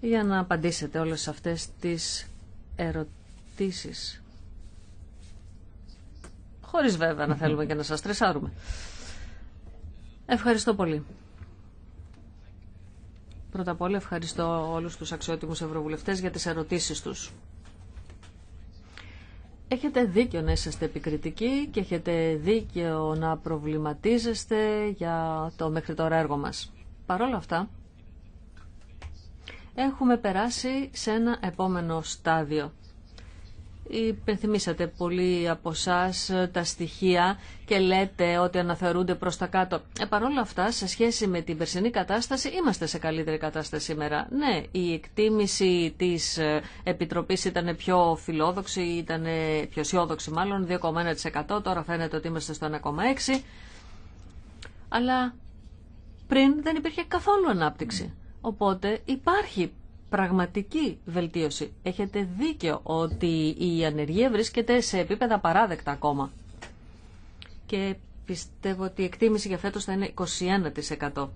για να απαντήσετε όλες αυτές τις ερωτήσεις. Χωρίς βέβαια να θέλουμε και να σας τρεσάρουμε. Ευχαριστώ πολύ. Πρώτα απ' όλα ευχαριστώ όλους τους αξιότιμους ευρωβουλευτές για τις ερωτήσεις τους. Έχετε δίκιο να είσαστε επικριτικοί και έχετε δίκιο να προβληματίζεστε για το μέχρι τώρα έργο μας. Παρ' όλα αυτά, έχουμε περάσει σε ένα επόμενο στάδιο. Υπενθυμίσατε πολλοί από εσάς τα στοιχεία και λέτε ότι αναθεωρούνται προς τα κάτω. Ε, Παρ' όλα αυτά, σε σχέση με την περσινή κατάσταση, είμαστε σε καλύτερη κατάσταση σήμερα. Ναι, η εκτίμηση της Επιτροπής ήταν πιο φιλόδοξη, ήταν πιο αισιόδοξη μάλλον, 2,1%. Τώρα φαίνεται ότι είμαστε στο 1,6%. Αλλά πριν δεν υπήρχε καθόλου ανάπτυξη. Οπότε υπάρχει πραγματική βελτίωση. Έχετε δίκιο ότι η ανεργία βρίσκεται σε επίπεδα παράδεκτα ακόμα. Και πιστεύω ότι η εκτίμηση για φέτος θα είναι 21%.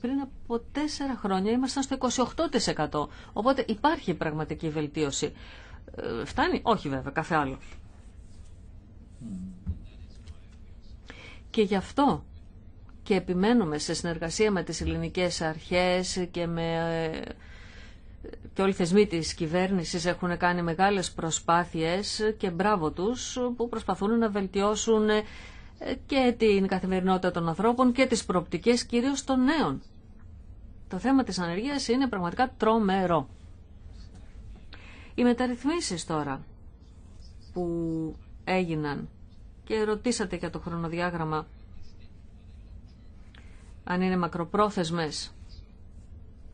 Πριν από τέσσερα χρόνια ήμασταν στο 28%. Οπότε υπάρχει πραγματική βελτίωση. Ε, φτάνει; Όχι βέβαια, κάθε άλλο. Και γι' αυτό και επιμένουμε σε συνεργασία με τις ελληνικές αρχές και με και όλοι οι θεσμοί της κυβέρνησης έχουν κάνει μεγάλες προσπάθειες και μπράβο τους που προσπαθούν να βελτιώσουν και την καθημερινότητα των ανθρώπων και τις προοπτικές κυρίως των νέων. Το θέμα της ανεργίας είναι πραγματικά τρομερό. Οι μεταρρυθμίσεις τώρα που έγιναν και ρωτήσατε για το χρονοδιάγραμμα αν είναι μακροπρόθεσμες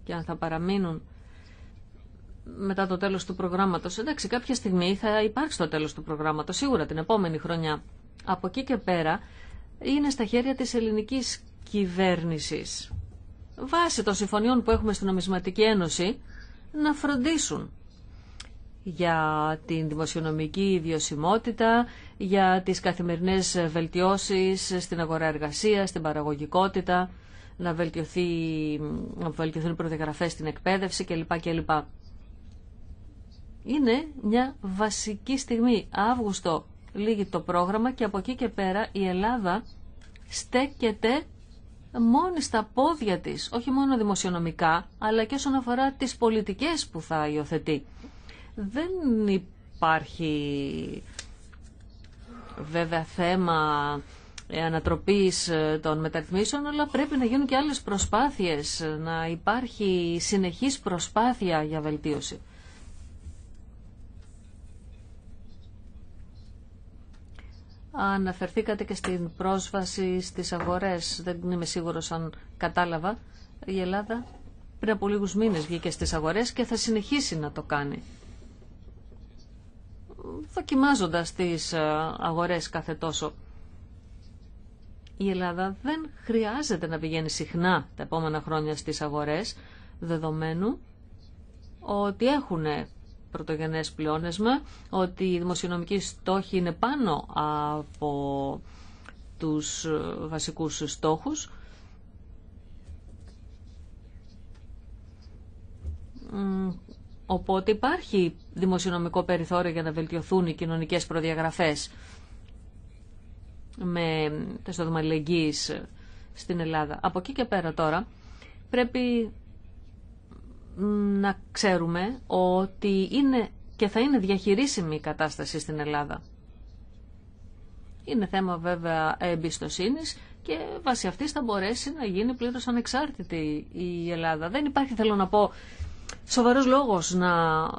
και αν θα παραμείνουν μετά το τέλος του προγράμματος. Εντάξει, κάποια στιγμή θα υπάρξει το τέλος του προγράμματος, σίγουρα την επόμενη χρονιά. Από εκεί και πέρα είναι στα χέρια της ελληνικής κυβέρνησης. Βάσει των συμφωνιών που έχουμε στην Νομισματική Ένωση, να φροντίσουν για την δημοσιονομική ιδιωσιμότητα, για τις καθημερινές βελτιώσεις στην αγορά εργασία, στην παραγωγικότητα, να, βελτιωθεί, να βελτιωθούν οι προδιαγραφές στην εκπαίδευση κλπ. κλπ. Είναι μια βασική στιγμή. Αύγουστο λύγει το πρόγραμμα και από εκεί και πέρα η Ελλάδα στέκεται μόνη στα πόδια της, όχι μόνο δημοσιονομικά, αλλά και όσον αφορά τις πολιτικές που θα υιοθετεί. Δεν υπάρχει βέβαια θέμα ανατροπής των μεταρρυθμίσεων, αλλά πρέπει να γίνουν και άλλες προσπάθειες, να υπάρχει συνεχής προσπάθεια για βελτίωση. Αναφερθήκατε και στην πρόσβαση στις αγορές, δεν είμαι σίγουρος αν κατάλαβα. Η Ελλάδα πριν από λίγους μήνες βγήκε στις αγορές και θα συνεχίσει να το κάνει δοκιμάζοντας τις ε, αγορές κάθε τόσο. Η Ελλάδα δεν χρειάζεται να πηγαίνει συχνά τα επόμενα χρόνια στις αγορές, δεδομένου ότι έχουν πρωτογενές πλεόνεσμα, ότι οι δημοσιονομικοί στόχοι είναι πάνω από τους ε, βασικούς στόχους. Οπότε υπάρχει δημοσιονομικό περιθώριο για να βελτιωθούν οι κοινωνικές προδιαγραφές με το εισόδημα στην Ελλάδα. Από εκεί και πέρα τώρα πρέπει να ξέρουμε ότι είναι και θα είναι διαχειρίσιμη η κατάσταση στην Ελλάδα. Είναι θέμα βέβαια εμπιστοσύνης και βάσει αυτής θα μπορέσει να γίνει πλήρως ανεξάρτητη η Ελλάδα. Δεν υπάρχει, θέλω να πω, σοβαρός λόγος να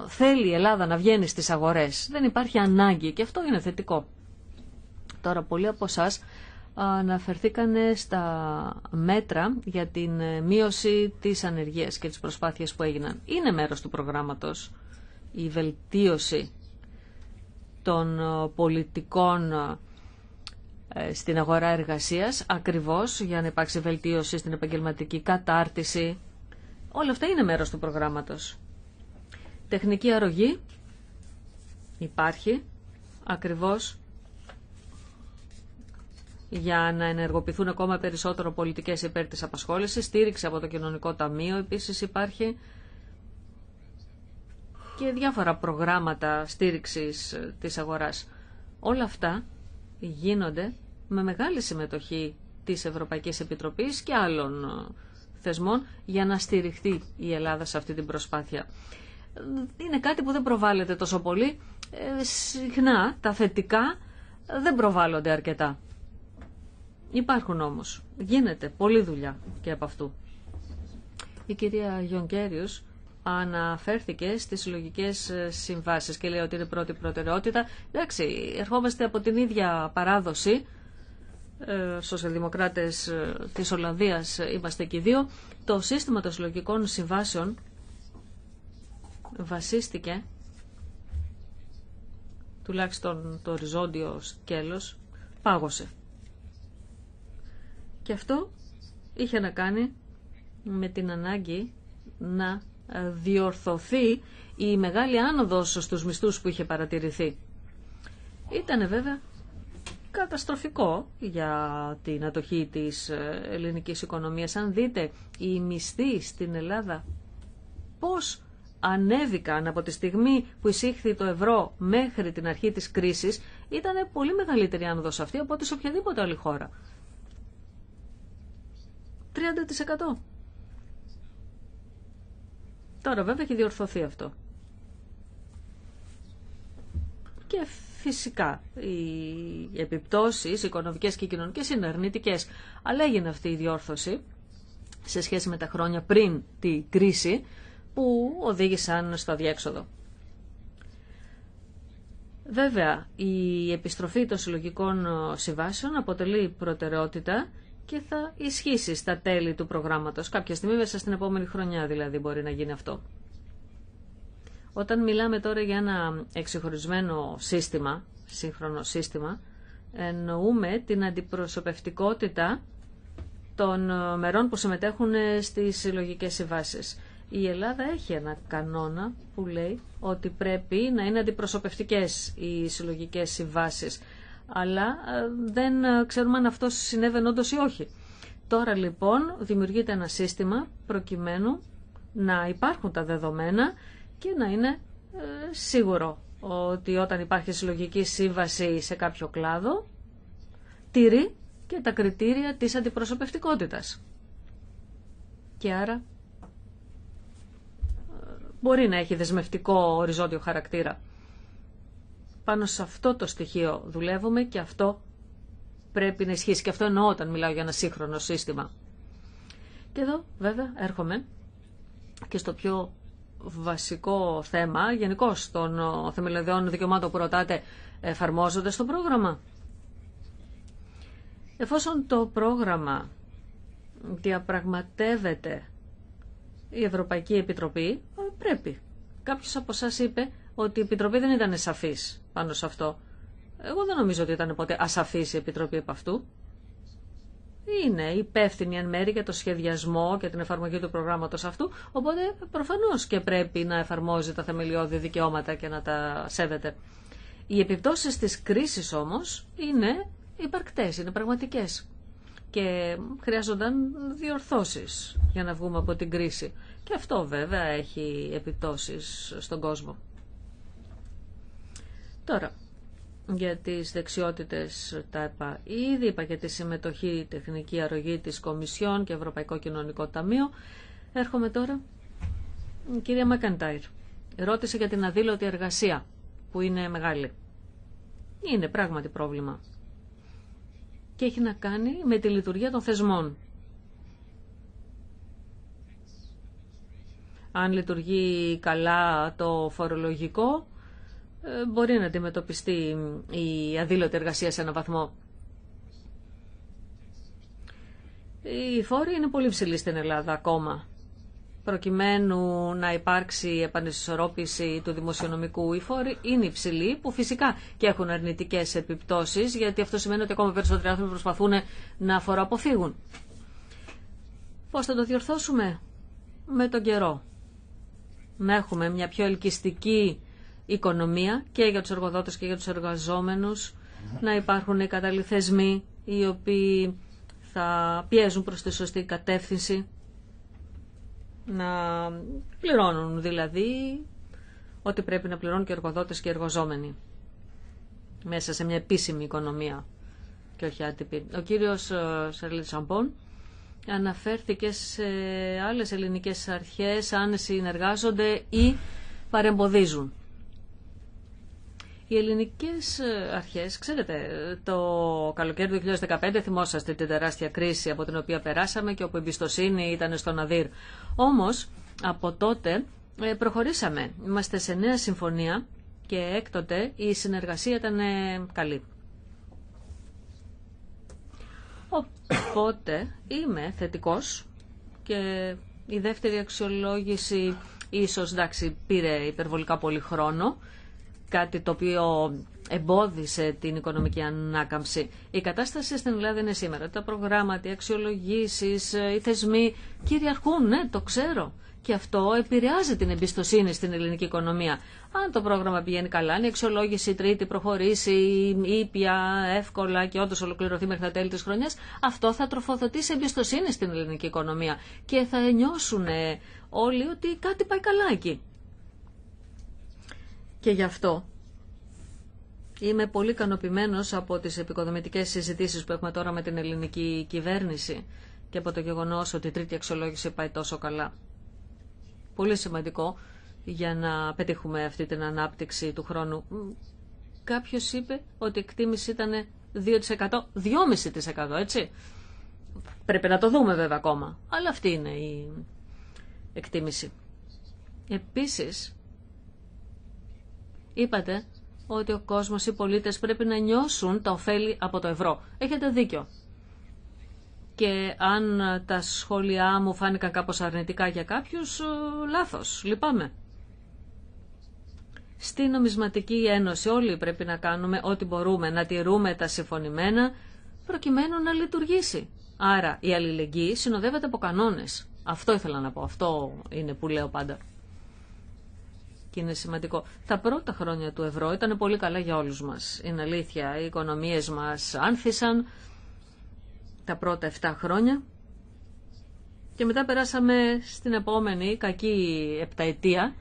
θέλει η Ελλάδα να βγαίνει στις αγορές. Δεν υπάρχει ανάγκη και αυτό είναι θετικό. Τώρα πολλοί από εσάς αναφερθήκαν στα μέτρα για την μείωση της ανεργίας και τις προσπάθειες που έγιναν. Είναι μέρος του προγράμματος η βελτίωση των πολιτικών ε, στην αγορά εργασίας ακριβώς για να υπάρξει βελτίωση στην επαγγελματική κατάρτιση Όλα αυτά είναι μέρος του προγράμματος. Τεχνική αρρωγή υπάρχει ακριβώς για να ενεργοποιηθούν ακόμα περισσότερο πολιτικές υπέρ της απασχόλησης. Στήριξη από το Κοινωνικό Ταμείο επίσης υπάρχει και διάφορα προγράμματα στήριξης της αγοράς. Όλα αυτά γίνονται με μεγάλη συμμετοχή της Ευρωπαϊκής Επιτροπής και άλλων θεσμών για να στηριχθεί η Ελλάδα σε αυτή την προσπάθεια. Είναι κάτι που δεν προβάλλεται τόσο πολύ. Ε, συχνά τα θετικά δεν προβάλλονται αρκετά. Υπάρχουν όμως. Γίνεται πολλή δουλειά και από αυτού. Η κυρία Γιονκέριος αναφέρθηκε στις συλλογικές συμβάσεις και λέει ότι είναι πρώτη προτεραιότητα. Εντάξει, ερχόμαστε από την ίδια παράδοση. Ε, σοσιαλδημοκράτες ε, της Ολλανδίας είμαστε και δύο. Το σύστημα των συλλογικών συμβάσεων βασίστηκε τουλάχιστον το οριζόντιο σκέλος πάγωσε. Και αυτό είχε να κάνει με την ανάγκη να διορθωθεί η μεγάλη άνοδος στους μισθούς που είχε παρατηρηθεί. Ήταν βέβαια καταστροφικό για την ατοχή της ελληνικής οικονομίας. Αν δείτε οι μισθοί στην Ελλάδα πώς ανέβηκαν από τη στιγμή που εισήχθη το ευρώ μέχρι την αρχή της κρίσης, ήταν πολύ μεγαλύτερη άνοδος αυτή από ό,τι σε οποιαδήποτε άλλη χώρα. 30%. Τώρα βέβαια έχει διορθωθεί αυτό. Και φυσικά οι επιπτώσεις οικονομικές και κοινωνικές είναι αρνητικές. Αλλά έγινε αυτή η διόρθωση σε σχέση με τα χρόνια πριν τη κρίση που οδήγησαν στο διέξοδο. Βέβαια, η επιστροφή των συλλογικών συμβάσεων αποτελεί προτεραιότητα και θα ισχύσει στα τέλη του προγράμματος. Κάποια στιγμή μέσα στην επόμενη χρονιά δηλαδή μπορεί να γίνει αυτό. Όταν μιλάμε τώρα για ένα εξεχωρισμένο σύστημα, σύγχρονο σύστημα, εννοούμε την αντιπροσωπευτικότητα των μερών που συμμετέχουν στις συλλογικές συμβάσεις. Η Ελλάδα έχει ένα κανόνα που λέει ότι πρέπει να είναι αντιπροσωπευτικές οι συλλογικές συμβάσεις αλλά ε, δεν ξέρουμε αν αυτό συνέβαινε όντως ή όχι. Τώρα λοιπόν δημιουργείται ένα σύστημα προκειμένου να υπάρχουν τα δεδομένα και να είναι ε, σίγουρο ότι όταν υπάρχει συλλογική σύμβαση σε κάποιο κλάδο, τηρεί και τα κριτήρια της αντιπροσωπευτικότητας. Και άρα ε, μπορεί να έχει δεσμευτικό οριζόντιο χαρακτήρα. Πάνω σε αυτό το στοιχείο δουλεύουμε και αυτό πρέπει να ισχύσει. Και αυτό εννοώ όταν μιλάω για ένα σύγχρονο σύστημα. Και εδώ βέβαια έρχομαι και στο πιο βασικό θέμα, γενικώ των θεμελιωδών δικαιωμάτων που ρωτάτε, εφαρμόζονται στο πρόγραμμα; Εφόσον το πρόγραμμα διαπραγματεύεται η Ευρωπαϊκή Επιτροπή, πρέπει. Κάποιος από εσάς είπε ότι η Επιτροπή δεν ήταν σαφής πάνω σε αυτό. Εγώ δεν νομίζω ότι ήταν ποτέ ασαφής η Επιτροπή από αυτού. Είναι υπεύθυνη εν μέρη για το σχεδιασμό και την εφαρμογή του προγράμματος αυτού, οπότε προφανώς και πρέπει να εφαρμόζει τα θεμελιώδη δικαιώματα και να τα σέβεται. Οι επιπτώσεις της κρίσης όμως είναι υπαρκτές, είναι πραγματικές και χρειάζονταν διορθώσεις για να βγούμε από την κρίση. Και αυτό βέβαια έχει επιπτώσεις στον κόσμο. Τώρα, για τις δεξιότητες τα ΕΠΑ. Ήδη είπα για τη συμμετοχή τεχνική αρρωγή της Κομισιόν και Ευρωπαϊκό Κοινωνικό Ταμείο. Έρχομαι τώρα. Η κυρία Μακαντάιρ. Ρώτησε για την αδήλωτη εργασία, που είναι μεγάλη. Είναι πράγματι πρόβλημα. Και έχει να κάνει με τη λειτουργία των θεσμών. Αν λειτουργεί καλά το φορολογικό, ε, μπορεί να αντιμετωπιστεί η αδήλωτη εργασία σε έναν βαθμό. Οι φόροι είναι πολύ ψηλοί στην Ελλάδα ακόμα. Προκειμένου να υπάρξει επανεσυσορρόπηση του δημοσιονομικού, οι φόροι είναι υψηλοί, που φυσικά και έχουν αρνητικές επιπτώσεις, γιατί αυτό σημαίνει ότι ακόμα περισσότεροι άνθρωποι προσπαθούν να φοροαποφύγουν. Πώς θα το διορθώσουμε; Με τον καιρό. Να έχουμε μια πιο ελκυστική οικονομία και για τους εργοδότες και για τους εργαζόμενους, να υπάρχουν οι κατάλληλοι θεσμοί οι οποίοι θα πιέζουν προς τη σωστή κατεύθυνση, να πληρώνουν δηλαδή ό,τι πρέπει να πληρώνουν και εργοδότες και εργαζόμενοι μέσα σε μια επίσημη οικονομία και όχι άτυπη. Ο κύριος ε, Σαρλίτ Σαμπόν αναφέρθηκε σε άλλες ελληνικές αρχές αν συνεργάζονται ή παρεμποδίζουν. Οι ελληνικές ε, αρχές, ξέρετε, το καλοκαίρι του 2015 θυμόσαστε την τεράστια κρίση από την οποία περάσαμε και όπου η εμπιστοσύνη ήταν στον Αδύρ. Όμως, από τότε ε, προχωρήσαμε. Είμαστε σε νέα συμφωνία και έκτοτε η συνεργασία ήταν καλή. Οπότε είμαι θετικός και η δεύτερη αξιολόγηση ίσως εντάξει, πήρε υπερβολικά πολύ χρόνο, κάτι το οποίο εμπόδισε την οικονομική ανάκαμψη. Η κατάσταση στην Ελλάδα είναι σήμερα. Τα προγράμματα, οι αξιολογήσεις, οι θεσμοί κυριαρχούν, ναι, το ξέρω και αυτό επηρεάζει την εμπιστοσύνη στην ελληνική οικονομία. Αν το πρόγραμμα πηγαίνει καλά, αν η αξιολόγηση τρίτη προχωρήσει ήπια, εύκολα και όντως ολοκληρωθεί μέχρι τα τέλη της χρονιάς, αυτό θα τροφοδοτήσει εμπιστοσύνη στην ελληνική οικονομία και θα νιώσουν όλοι ότι κάτι πάει καλά εκεί. Και γι' αυτό είμαι πολύ ικανοποιημένος από τις επικοδομητικές συζητήσεις που έχουμε τώρα με την ελληνική κυβέρνηση και από το γεγονός ότι η τρίτη αξιολόγηση πάει τόσο καλά πολύ σημαντικό για να πετύχουμε αυτή την ανάπτυξη του χρόνου. Κάποιος είπε ότι η εκτίμηση ήταν 2%, 2,5% έτσι. Πρέπει να το δούμε βέβαια ακόμα, αλλά αυτή είναι η εκτίμηση. Επίσης, είπατε ότι ο κόσμος, οι πολίτες πρέπει να νιώσουν τα ωφέλη από το ευρώ. Έχετε δίκιο και αν τα σχόλιά μου φάνηκαν κάπως αρνητικά για κάποιους, ε, λάθος, λυπάμαι. Στη νομισματική ένωση όλοι πρέπει να κάνουμε ό,τι μπορούμε, να τηρούμε τα συμφωνημένα, προκειμένου να λειτουργήσει. Άρα η αλληλεγγύη συνοδεύεται από κανόνες. Αυτό ήθελα να πω, αυτό είναι που λέω πάντα. Και είναι σημαντικό. Τα πρώτα χρόνια του ευρώ ήταν πολύ καλά για όλους μας. Είναι αλήθεια, οι οικονομίες μας άνθησαν, τα πρώτα 7 χρόνια και μετά περάσαμε στην επόμενη κακή επταετία,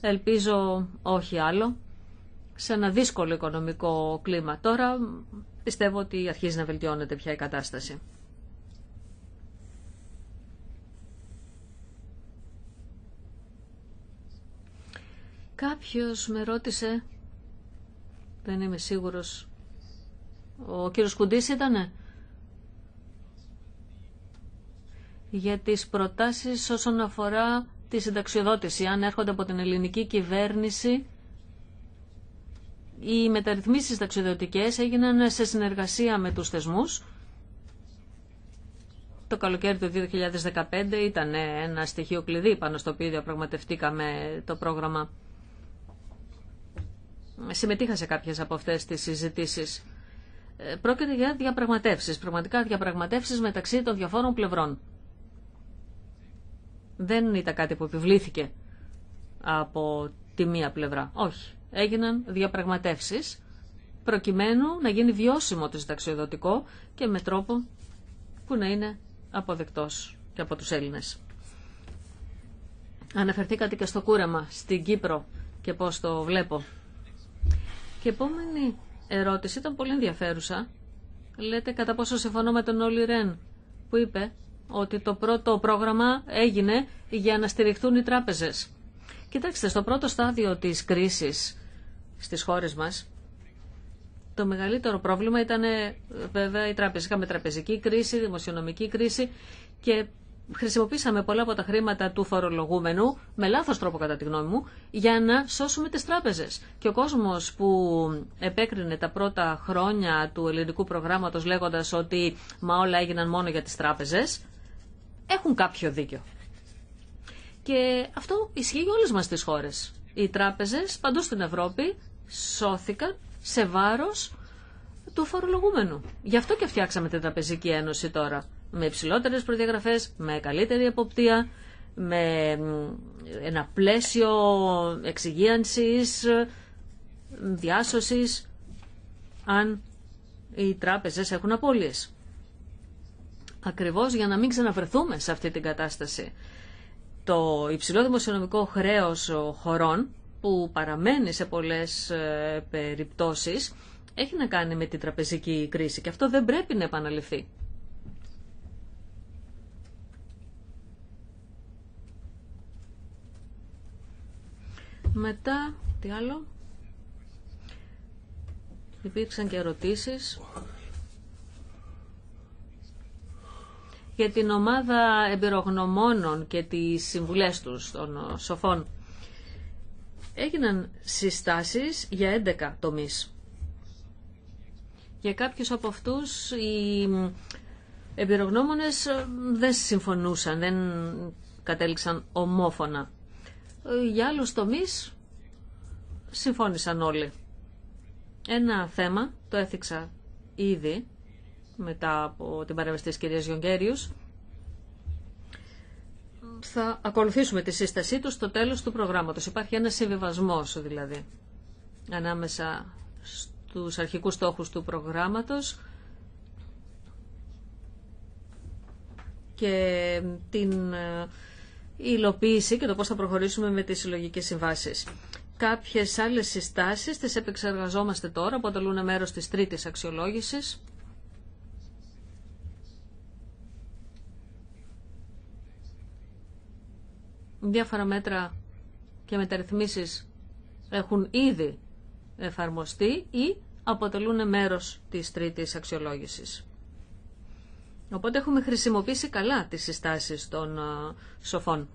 ελπίζω όχι άλλο, σε ένα δύσκολο οικονομικό κλίμα. Τώρα πιστεύω ότι αρχίζει να βελτιώνεται πια η κατάσταση. Κάποιος με ρώτησε, δεν είμαι σίγουρος, ο κύριος Κουντής ήτανε, για τις προτάσεις όσον αφορά τη συνταξιοδότηση. Αν έρχονται από την ελληνική κυβέρνηση, οι μεταρρυθμίσεις συνταξιοδοτικές έγιναν σε συνεργασία με τους θεσμούς. Το καλοκαίρι του 2015 ήταν ένα στοιχείο κλειδί πάνω στο οποίο διαπραγματευτήκαμε το πρόγραμμα. Συμμετείχα σε κάποιες από αυτές τις συζητήσεις. Ε, πρόκειται για διαπραγματεύσεις, πραγματικά διαπραγματεύσεις μεταξύ των διαφόρων πλευρών δεν ήταν κάτι που επιβλήθηκε από τη μία πλευρά. Όχι. Έγιναν διαπραγματεύσεις προκειμένου να γίνει βιώσιμο το συνταξιοδοτικό και με τρόπο που να είναι αποδεκτός και από τους Έλληνες. Αναφερθήκατε και στο κούρεμα στην Κύπρο και πώς το βλέπω. Και η επόμενη ερώτηση ήταν πολύ ενδιαφέρουσα. Λέτε κατά πόσο συμφωνώ με τον Όλη Ρεν που είπε ότι το πρώτο πρόγραμμα έγινε για να στηριχθούν οι τράπεζες. Κοιτάξτε, στο πρώτο στάδιο της κρίσης στις χώρες μας, το μεγαλύτερο πρόβλημα ήταν βέβαια η τράπεζα. Είχαμε τραπεζική κρίση, δημοσιονομική κρίση και χρησιμοποίησαμε πολλά από τα χρήματα του φορολογούμενου, με λάθος τρόπο κατά τη γνώμη μου, για να σώσουμε τις τράπεζες. Και ο κόσμος που επέκρινε τα πρώτα χρόνια του ελληνικού προγράμματος λέγοντας ότι μα όλα έγιναν μόνο για τις τράπεζες, έχουν κάποιο δίκιο. Και αυτό ισχύει για όλες μας τις χώρες. Οι τράπεζες παντού στην Ευρώπη σώθηκαν σε βάρος του φορολογούμενου. Γι' αυτό και φτιάξαμε την Τραπεζική Ένωση τώρα. Με υψηλότερες προδιαγραφές, με καλύτερη εποπτεία, με ένα πλαίσιο εξυγίανσης, διάσωσης, αν οι τράπεζες έχουν απώλειες. Ακριβώς για να μην ξαναβρεθούμε σε αυτή την κατάσταση. Το υψηλό δημοσιονομικό χρέος χωρών που παραμένει σε πολλές ε, περιπτώσεις έχει να κάνει με την τραπεζική κρίση και αυτό δεν πρέπει να επαναληφθεί. Μετά, τι άλλο; Υπήρξαν και ερωτήσεις για την ομάδα εμπειρογνωμόνων και τις συμβουλές τους των σοφών. Έγιναν συστάσεις για 11 τομείς. Για κάποιους από αυτούς οι εμπειρογνώμονες δεν συμφωνούσαν, δεν κατέληξαν ομόφωνα. Για άλλους τομείς συμφώνησαν όλοι. Ένα θέμα, το έθιξα ήδη μετά από την παρέμβαση της κυρίας Γιονγκέριους, θα ακολουθήσουμε τη σύστασή τους στο τέλος του προγράμματος. Υπάρχει ένας συμβιβασμός δηλαδή ανάμεσα στους αρχικούς στόχους του προγράμματος και την ε, υλοποίηση και το πώς θα προχωρήσουμε με τις συλλογικές συμβάσεις. Κάποιες άλλες συστάσεις τις επεξεργαζόμαστε τώρα, αποτελούν μέρος της τρίτης αξιολόγησης. Διάφορα μέτρα και μεταρρυθμίσεις έχουν ήδη εφαρμοστεί ή αποτελούν μέρος της τρίτης αξιολόγησης. Οπότε έχουμε χρησιμοποιήσει καλά τις συστάσεις των σοφών.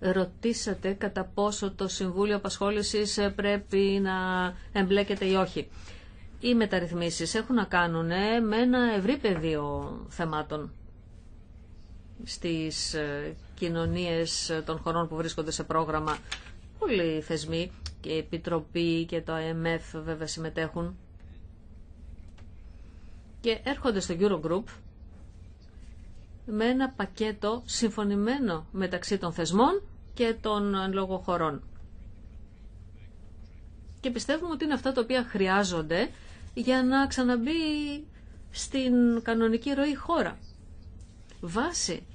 Ρωτήσατε κατά πόσο το Συμβούλιο Απασχόλησης πρέπει να εμπλέκεται ή όχι. Οι μεταρρυθμίσεις έχουν να κάνουν ε, με ένα ευρύ πεδίο θεμάτων στις ε, κοινωνίες των χωρών που βρίσκονται σε πρόγραμμα. Πολλοί θεσμοί και η Επιτροπή και το IMF βέβαια συμμετέχουν και έρχονται στο Eurogroup με ένα πακέτο συμφωνημένο μεταξύ των θεσμών και των λόγω χωρών. Και πιστεύουμε ότι είναι αυτά τα οποία χρειάζονται για να ξαναμπεί στην κανονική ροή χώρα. Βάση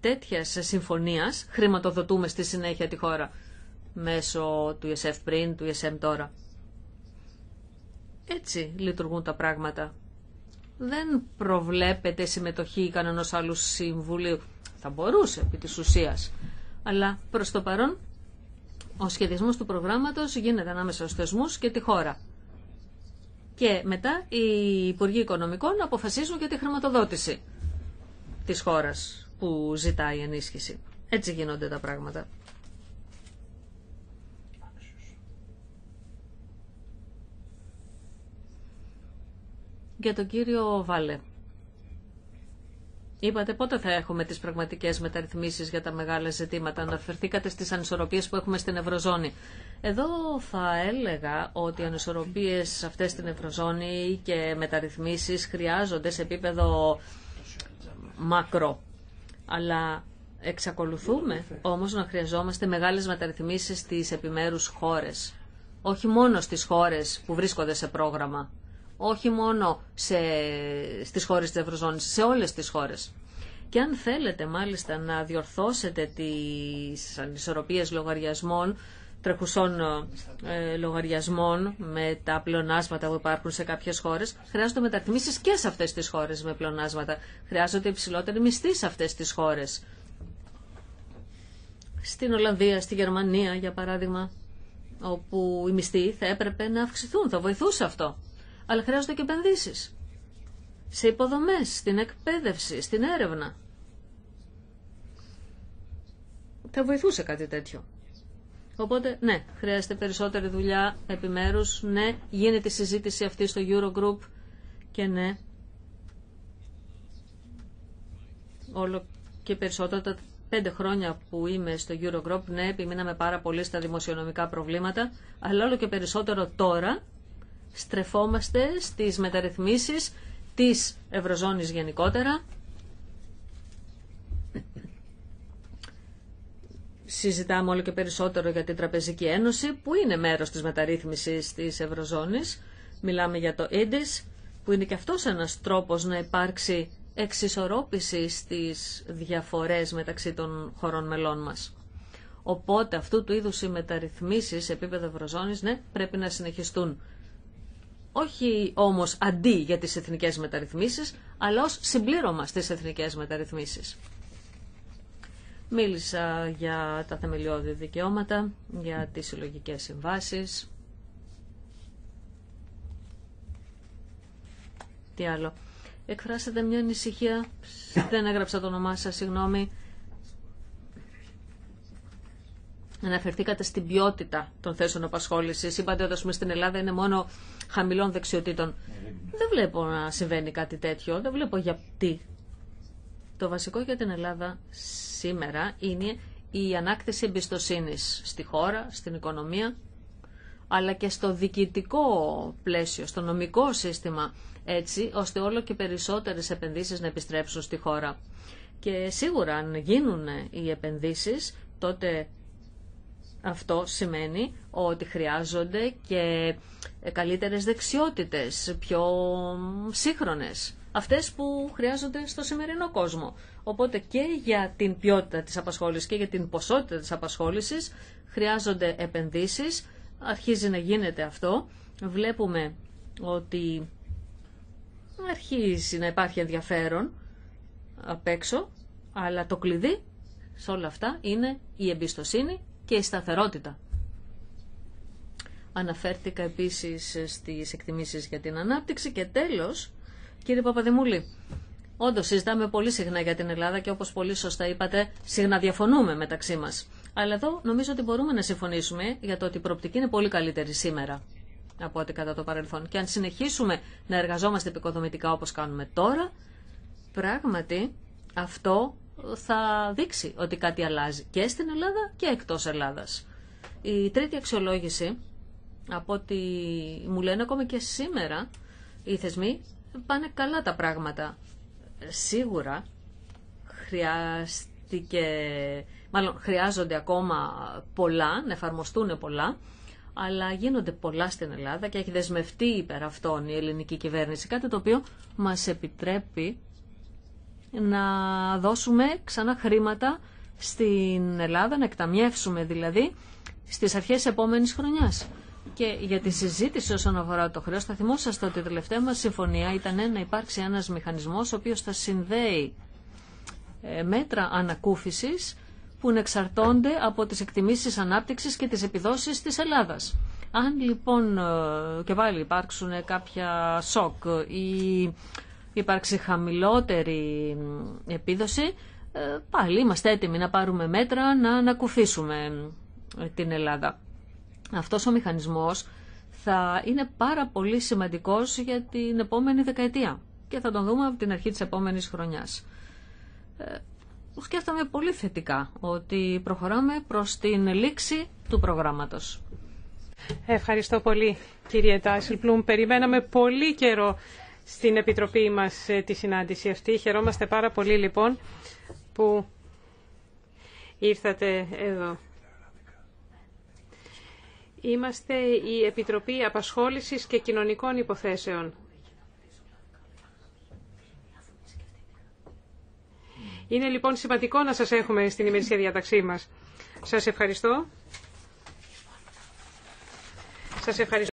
τέτοιας συμφωνίας χρηματοδοτούμε στη συνέχεια τη χώρα μέσω του ESF πριν, του ESM τώρα. Έτσι λειτουργούν τα πράγματα. Δεν προβλέπεται συμμετοχή κανένας άλλου συμβουλίου. Θα μπορούσε επί της ουσίας. Αλλά προς το παρόν ο σχεδιασμός του προγράμματος γίνεται ανάμεσα στους θεσμούς και τη χώρα. Και μετά οι Υπουργοί Οικονομικών αποφασίζουν για τη χρηματοδότηση της χώρας που ζητάει ενίσχυση. Έτσι γίνονται τα πράγματα. Για τον κύριο Βάλε. Είπατε πότε θα έχουμε τις πραγματικές μεταρρυθμίσεις για τα μεγάλα ζητήματα. Αναφερθήκατε στις ανισορροπίες που έχουμε στην Ευρωζώνη. Εδώ θα έλεγα ότι οι ανισορροπίες αυτές στην Ευρωζώνη και μεταρρυθμίσεις χρειάζονται σε επίπεδο μακρό. Αλλά εξακολουθούμε όμως να χρειαζόμαστε μεγάλες μεταρρυθμίσεις στις επιμέρους χώρες. Όχι μόνο στις χώρες που βρίσκονται σε πρόγραμμα όχι μόνο σε, στις χώρες της Ευρωζώνης, σε όλες τις χώρες. Και αν θέλετε μάλιστα να διορθώσετε τις ανισορροπίες λογαριασμών, τρεχουσών ε, λογαριασμών με τα πλεονάσματα που υπάρχουν σε κάποιες χώρες, χρειάζονται μεταρρυθμίσεις και σε αυτές τις χώρες με πλεονάσματα. Χρειάζονται υψηλότερη μισθή σε αυτές τις χώρες. Στην Ολλανδία, στη Γερμανία για παράδειγμα, όπου οι μισθοί θα έπρεπε να αυξηθούν, θα βοηθούσε αυτό αλλά χρειάζονται και επενδύσεις σε υποδομές, στην εκπαίδευση, στην έρευνα. Θα βοηθούσε κάτι τέτοιο. Οπότε, ναι, χρειάζεται περισσότερη δουλειά επιμέρους, ναι, γίνεται η συζήτηση αυτή στο Eurogroup και ναι, όλο και περισσότερο τα πέντε χρόνια που είμαι στο Eurogroup, ναι, επιμείναμε πάρα πολύ στα δημοσιονομικά προβλήματα, αλλά όλο και περισσότερο τώρα στρεφόμαστε στις μεταρρυθμίσεις της Ευρωζώνης γενικότερα. Συζητάμε όλο και περισσότερο για την Τραπεζική Ένωση, που είναι μέρος της μεταρρύθμισης της Ευρωζώνης. Μιλάμε για το ίντις, που είναι και αυτός ένας τρόπος να υπάρξει εξισορρόπηση στις διαφορές μεταξύ των χωρών μελών μας. Οπότε αυτού του είδους οι μεταρρυθμίσεις σε επίπεδο ευρωζώνης, ναι, πρέπει να συνεχιστούν. Όχι όμως αντί για τις εθνικές μεταρρυθμίσεις, αλλά ως συμπλήρωμα στις εθνικές μεταρρυθμίσεις. Μίλησα για τα θεμελιώδη δικαιώματα, για τις συλλογικές συμβάσεις. Τι άλλο. Εκφράσατε μια ανησυχία, δεν έγραψα το όνομά σας, συγγνώμη. Αναφερθήκατε στην ποιότητα των θέσεων απασχόλησης. Είπατε ότι στην Ελλάδα είναι μόνο χαμηλών δεξιοτήτων. Δεν βλέπω να συμβαίνει κάτι τέτοιο. Δεν βλέπω γιατί. Το βασικό για την Ελλάδα σήμερα είναι η ανάκτηση εμπιστοσύνης στη χώρα, στην οικονομία, αλλά και στο διοικητικό πλαίσιο, στο νομικό σύστημα, έτσι ώστε όλο και περισσότερες επενδύσεις να επιστρέψουν στη χώρα. Και σίγουρα αν γίνουν οι επενδύσεις, τότε αυτό σημαίνει ότι χρειάζονται και καλύτερες δεξιότητες, πιο σύγχρονες. Αυτές που χρειάζονται στο σημερινό κόσμο. Οπότε και για την ποιότητα της απασχόλησης και για την ποσότητα της απασχόλησης χρειάζονται επενδύσεις. Αρχίζει να γίνεται αυτό. Βλέπουμε ότι αρχίζει να υπάρχει ενδιαφέρον απ' έξω, αλλά το κλειδί σε όλα αυτά είναι η εμπιστοσύνη και η σταθερότητα. Αναφέρθηκα επίσης στις εκτιμήσεις για την ανάπτυξη και τέλος, κύριε Παπαδημούλη, όντως συζητάμε πολύ συχνά για την Ελλάδα και όπως πολύ σωστά είπατε, συχνά διαφωνούμε μεταξύ μας. Αλλά εδώ νομίζω ότι μπορούμε να συμφωνήσουμε για το ότι η προοπτική είναι πολύ καλύτερη σήμερα από ό,τι κατά το παρελθόν. Και αν συνεχίσουμε να εργαζόμαστε επικοδομητικά όπως κάνουμε τώρα, πράγματι αυτό θα δείξει ότι κάτι αλλάζει και στην Ελλάδα και εκτός Ελλάδας. Η τρίτη αξιολόγηση, από ό,τι μου λένε ακόμη και σήμερα, οι θεσμοί πάνε καλά τα πράγματα. Σίγουρα χρειάστηκε, μάλλον χρειάζονται ακόμα πολλά, να εφαρμοστούν πολλά, αλλά γίνονται πολλά στην Ελλάδα και έχει δεσμευτεί υπέρ αυτών η ελληνική κυβέρνηση, κάτι το οποίο μας επιτρέπει να δώσουμε ξανά χρήματα στην Ελλάδα, να εκταμιεύσουμε δηλαδή στις αρχές επόμενης χρονιάς. Και για τη συζήτηση όσον αφορά το χρέος, θα θυμόσαστε ότι η τελευταία μας συμφωνία ήταν να υπάρξει ένας μηχανισμός ο οποίος θα συνδέει ε, μέτρα ανακούφισης που εξαρτώνται από τις εκτιμήσεις ανάπτυξης και τις επιδόσεις της Ελλάδας. Αν λοιπόν ε, και πάλι υπάρξουν κάποια σοκ ή υπάρξει χαμηλότερη επίδοση, ε, πάλι είμαστε έτοιμοι να πάρουμε μέτρα να ανακουφίσουμε ε, την Ελλάδα. Αυτός ο μηχανισμός θα είναι πάρα πολύ σημαντικός για την επόμενη δεκαετία και θα τον δούμε από την αρχή της επόμενης χρονιάς. Ε, σκέφτομαι πολύ θετικά ότι προχωράμε προς την λήξη του προγράμματος. Ευχαριστώ πολύ κύριε Τάσιλπλουμ. Περιμέναμε πολύ καιρό στην Επιτροπή μας ε, τη συνάντηση αυτή. Χαιρόμαστε πάρα πολύ λοιπόν που ήρθατε εδώ. Είμαστε η Επιτροπή Απασχόλησης και Κοινωνικών Υποθέσεων. Είναι λοιπόν σημαντικό να σας έχουμε στην ημερήσια διαταξή μας. Σας ευχαριστώ. Σας ευχαριστώ.